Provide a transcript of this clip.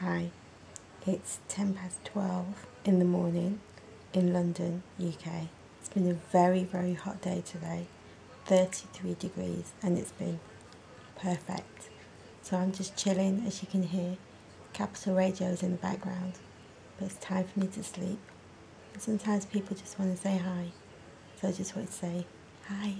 Hi, it's 10 past 12 in the morning in London, UK. It's been a very, very hot day today, 33 degrees, and it's been perfect. So I'm just chilling, as you can hear. Capital Radio is in the background, but it's time for me to sleep. And sometimes people just want to say hi, so I just want to say hi.